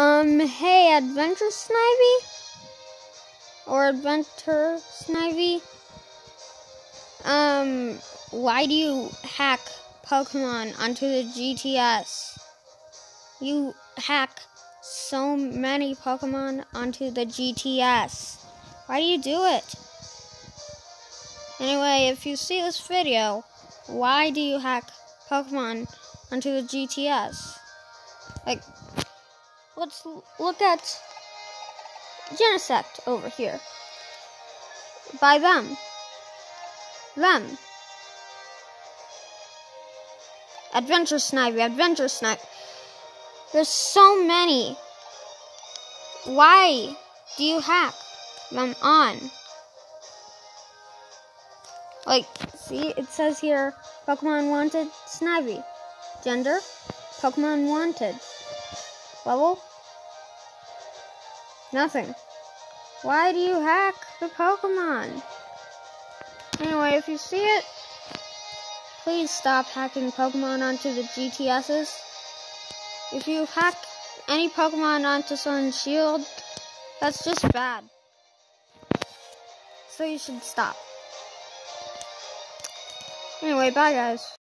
Um, hey, Adventure Snivy? Or Adventure Snivy? Um, why do you hack Pokemon onto the GTS? You hack so many Pokemon onto the GTS. Why do you do it? Anyway, if you see this video, why do you hack Pokemon onto the GTS? Like, let's look at Genesect over here. By them. Them. Adventure Snivy, Adventure Snipe. There's so many. Why do you hack them on? Like, see, it says here Pokemon Wanted Snivy. Gender Pokemon Wanted. Level Nothing. Why do you hack the Pokemon? Anyway, if you see it, please stop hacking Pokemon onto the GTSs. If you hack any Pokemon onto Sun Shield, that's just bad. So you should stop. Anyway, bye guys.